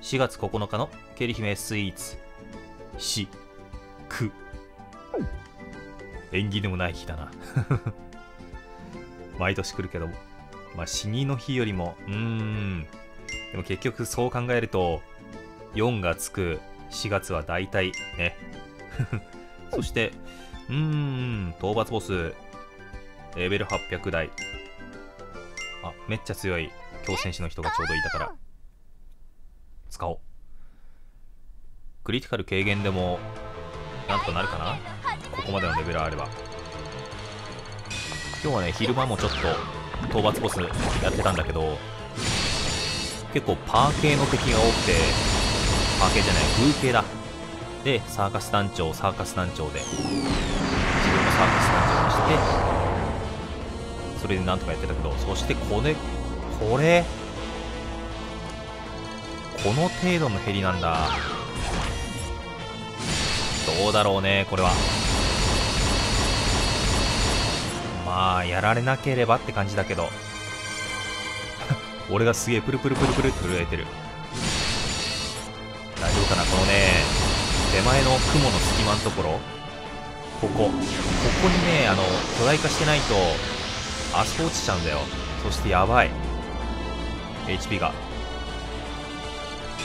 4月9日のケリ姫スイーツしく。縁起でもない日だな。毎年来るけどまあ死にの日よりもうーん。でも結局そう考えると4がつく4月は大体ね。そしてうーん討伐ボスレベル800台。あめっちゃ強い強戦士の人がちょうどいたから。使おう。クリティカル軽減でもなんとかなるかな？ここまでのレベルあれば。今日はね昼間もちょっと討伐ボスやってたんだけど結構パー系の敵が多くてパー系じゃない風系だ。でサーカス団長サーカス団長で自分もサーカス団長にしてそれでなんとかやってたけどそしてこれこれこの程度のヘリなんだ。どうだろうねこれは。まあやられなければって感じだけど。俺がすげえプルプルプルプルって震えてる。大丈夫かなこのね手前の雲の隙間のところ。ここ。ここにねあの巨大化してないとあそこ落ちちゃうんだよ。そしてやばい。HP が。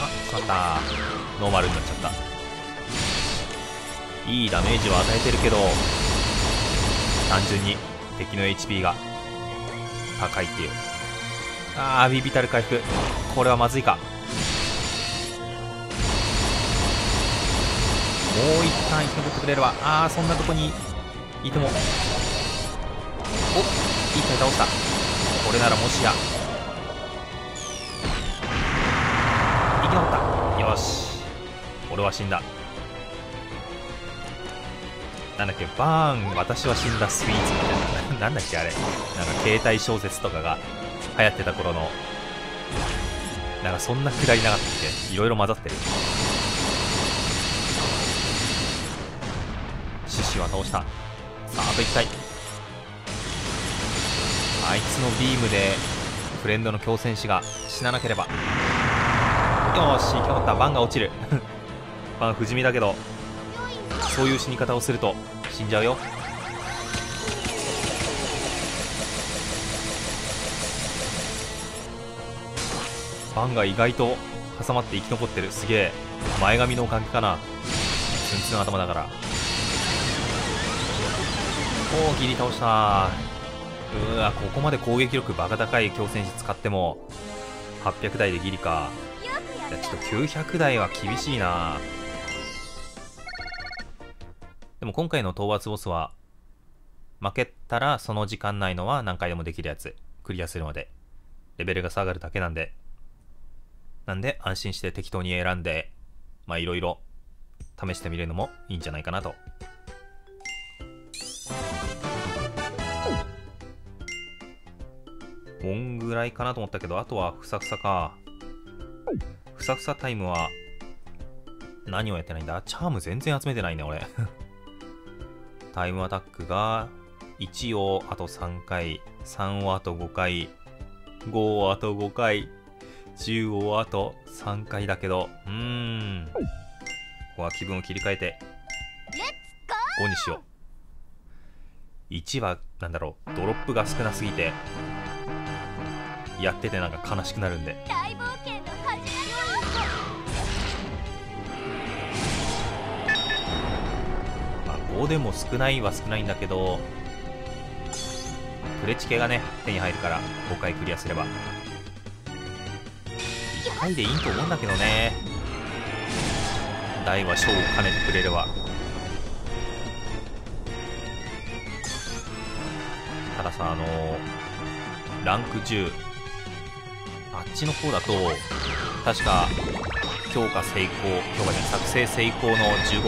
あしまったノーマルになっちゃった。いいダメージは与えてるけど単純に敵の HP が高いっていう。あービビタル回復。これはまずいか。もう一旦生き残ってくれればああそんなとこにいても。お一体倒した。これならもしや。き残った。よし。俺は死んだ。なんだっけバーン私は死んだスイーツみたいな。なんだっけあれ。なんか携帯小説とかが流行ってた頃の。なんかそんなくだりなかったっけ？いろいろ混ざってる。獅子は倒した。さああと1体。あいつのビームでフレンドの強戦士が死ななければ。よし生き残ったバンが落ちる。バン不死身だけどそういう死に方をすると死んじゃうよ。バンが意外と挟まって生き残ってる。すげえ。前髪のおかげかな。ツンツン頭だから。おおギリ倒した。うわここまで攻撃力バカ高い強戦士使っても800台でギリか。やちょっと900台は厳しいな。でも今回の討伐ボスは負けたらその時間内のは何回でもできるやつクリアするまで。レベルが下がるだけなんで。なんで安心して適当に選んでまあいろいろ試してみるのもいいんじゃないかなと。こんぐらいかなと思ったけどあとはふさふさか。ふさふさタイムは何をやってないんだ？チャーム全然集めてないね俺。タイムアタックが1をあと3回3をあと5回5をあと5回10をあと3回だけどうーん。ここは気分を切り替えて5にしよう。1はなんだろうドロップが少なすぎてやっててなんか悲しくなるんで5でも少ないは少ないんだけどプレチケがね手に入るから5回クリアすれば。1回でいいと思うんだけどね。大は小を兼ねてくれれば。たださあのランク10あっちの方だと確か強化成功強化じゃない作成成功の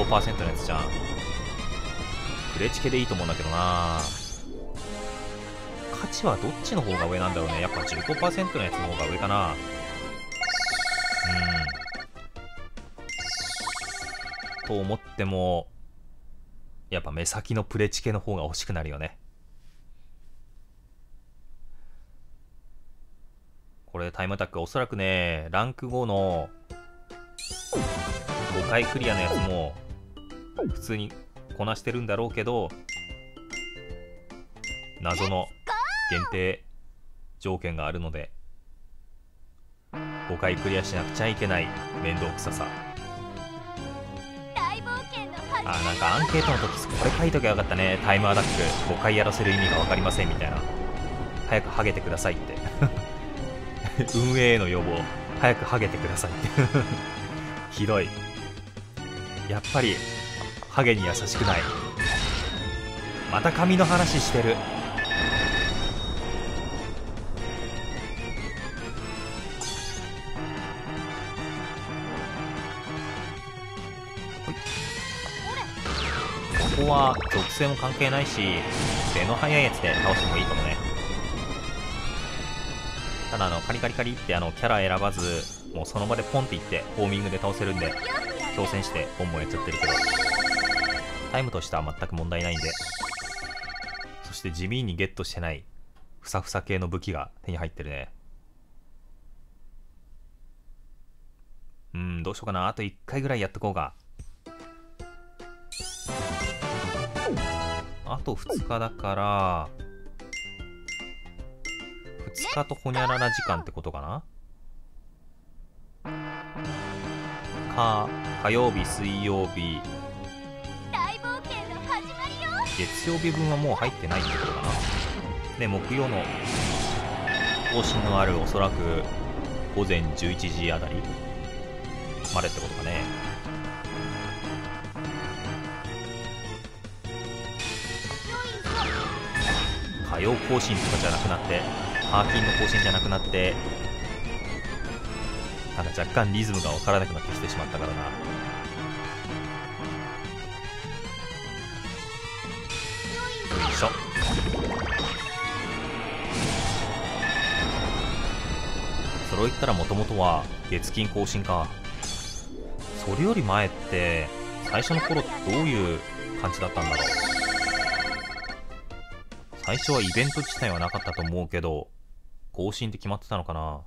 15%のやつじゃん。プレチケでいいと思うんだけどな価値はどっちの方が上なんだろうねやっぱ15%のやつの方が上かなうんと思ってもやっぱ目先のプレチケの方が欲しくなるよねこれタイムアタックおそらくねランク5の5回クリアのやつも普通にこなしてるんだろうけど謎の限定条件があるので5回クリアしなくちゃいけない面倒くささ。あなんかアンケートの時これ書いときゃよかったね。タイムアタック5回やらせる意味が分かりませんみたいな。早くハゲてくださいって。運営への要望。早くハゲてくださいって。ひどい。やっぱりハゲに優しくない。また髪の話してる。ここは属性も関係ないし手の速いやつで倒してもいいかもね。ただあのカリカリカリってあのキャラ選ばずもうその場でポンっていってホーミングで倒せるんで挑戦してポンボンやっちゃってるけど。タイムとしては全く問題ないんで。そして地味にゲットしてない。ふさふさ系の武器が手に入ってるね。うんどうしようかな。あと1回ぐらいやっとこうか。あと2日だから2日とほにゃらら時間ってことかな。か火曜日水曜日月曜日分はもう入ってないってことかな。で木曜の更新のあるおそらく午前11時あたりまでってことかね。火曜更新とかじゃなくなってハーキンの更新じゃなくなってなんか若干リズムが分からなくなってきてしまったからな。しょ。それを言ったらもともとは月金更新か。それより前って最初の頃ってどういう感じだったんだろう。最初はイベント自体はなかったと思うけど更新って決まってたのかな。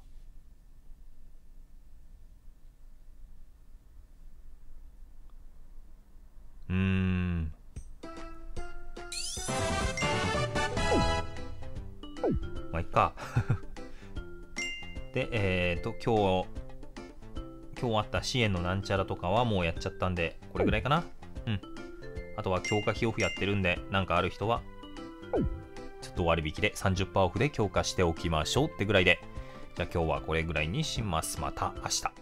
まあいっか。でえっ、ー、と今日今日あった支援のなんちゃらとかはもうやっちゃったんでこれぐらいかな。うん。あとは強化費オフやってるんでなんかある人はちょっと割引で30%オフで強化しておきましょうってぐらいで。じゃあ今日はこれぐらいにします。また明日。